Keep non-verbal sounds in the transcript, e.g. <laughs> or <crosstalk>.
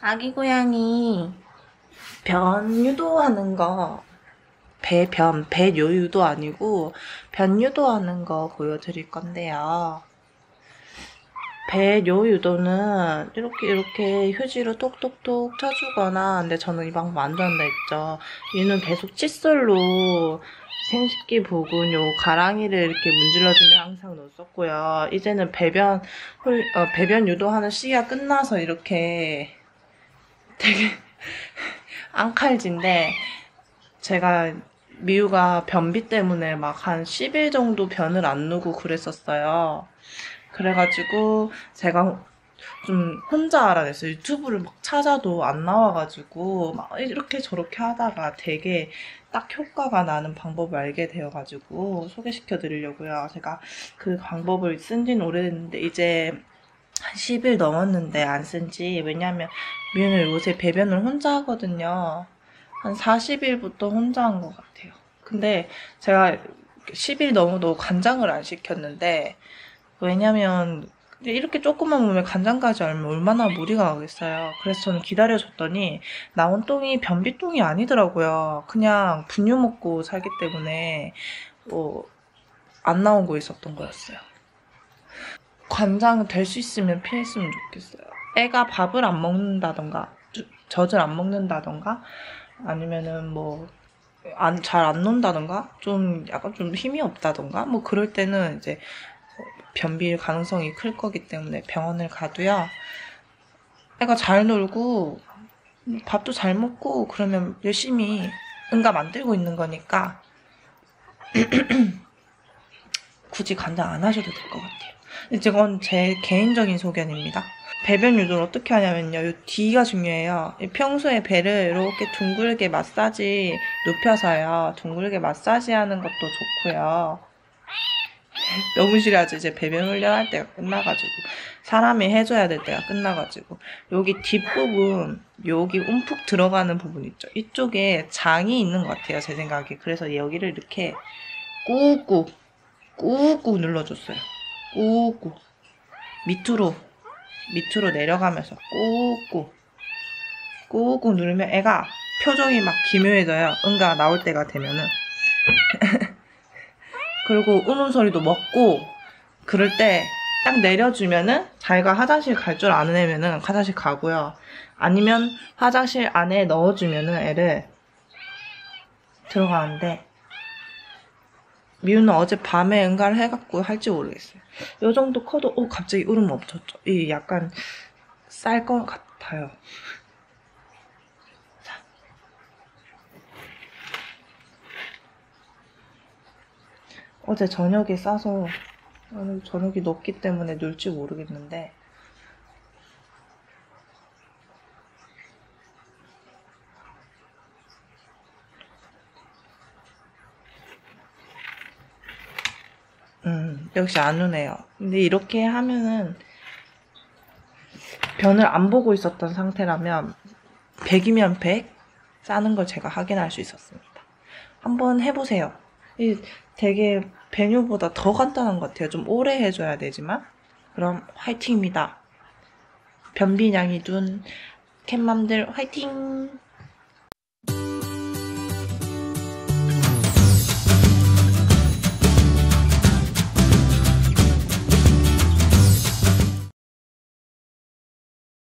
아기 고양이 변 유도하는 거 배변, 배요유도 아니고 변 유도하는 거 보여드릴 건데요. 배요 유도는 이렇게 이렇게 휴지로 톡톡톡 쳐주거나 근데 저는 이 방법 안 좋아한다 했죠. 얘는 계속 칫솔로 생식기 부근 요 가랑이를 이렇게 문질러주면 항상 놓았었고요. 이제는 배변 홀- 어, 배변 유도하는 시기가 끝나서 이렇게 되게 앙칼진데 제가 미우가 변비 때문에 막 한 10일 정도 변을 안 누고 그랬었어요. 그래가지고 제가 좀 혼자 알아냈어요. 유튜브를 막 찾아도 안 나와가지고 막 이렇게 저렇게 하다가 되게 딱 효과가 나는 방법을 알게 되어가지고 소개시켜 드리려고요. 제가 그 방법을 쓴 지는 오래됐는데 이제 한 10일 넘었는데 안 쓴지 왜냐면 미우는 요새 배변을 혼자 하거든요. 한 40일부터 혼자 한 것 같아요. 근데 제가 10일 넘어도 간장을 안 시켰는데 왜냐면 이렇게 조금만 몸에 간장까지 알면 얼마나 무리가 가겠어요. 그래서 저는 기다려줬더니 나온 똥이 변비똥이 아니더라고요. 그냥 분유 먹고 살기 때문에 뭐 안 나온 거 있었던 거였어요. 관장 될 수 있으면 피했으면 좋겠어요. 애가 밥을 안 먹는다던가 주- 젖을 안 먹는다던가 아니면은 뭐잘안 논다던가 좀 약간 좀 힘이 없다던가 뭐 그럴 때는 이제 변비일 가능성이 클 거기 때문에 병원을 가도요. 애가 잘 놀고 밥도 잘 먹고 그러면 열심히 응가 만들고 있는 거니까 <clears throat> 굳이 간장 안 하셔도 될 것 같아요. 이건 제 개인적인 소견입니다. 배변 유도를 어떻게 하냐면요. 이 D가 중요해요. 이 평소에 배를 이렇게 둥글게 마사지 눕혀서요. 둥글게 마사지 하는 것도 좋고요. <laughs> 너무 싫어하죠. 이제 배변 훈련할 때가 끝나가지고. 사람이 해줘야 될 때가 끝나가지고. 여기 뒷부분, 여기 움푹 들어가는 부분 있죠. 이쪽에 장이 있는 것 같아요. 제 생각에. 그래서 여기를 이렇게 꾹꾹, 꾹꾹 눌러줬어요. 꾹꾹. 밑으로, 밑으로 내려가면서 꾹꾹. 꾹꾹 누르면 애가 표정이 막 기묘해져요. 응가 나올 때가 되면은. <laughs> 그리고 우는 소리도 먹고 그럴 때 딱 내려주면은 자기가 화장실 갈 줄 아는 애면은 화장실 가고요. 아니면 화장실 안에 넣어주면은 애를 들어가는데 미우는 어제 밤에 응가를 해갖고 할지 모르겠어요. 요 정도 커도 오 갑자기 울음 멈췄죠. 이 약간 쌀 것 같아요. 어제 저녁에 싸서 저녁이 높기 때문에 놀지 모르겠는데 음 역시 안 우네요. 근데 이렇게 하면은 변을 안 보고 있었던 상태라면 100이면 100 싸는 걸 제가 확인할 수 있었습니다. 한번 해보세요. 이 되게 배뉴보다 더 간단한 것 같아요. 좀 오래 해줘야 되지만. 그럼 화이팅입니다. 변비냥이 둔 캣맘들 화이팅!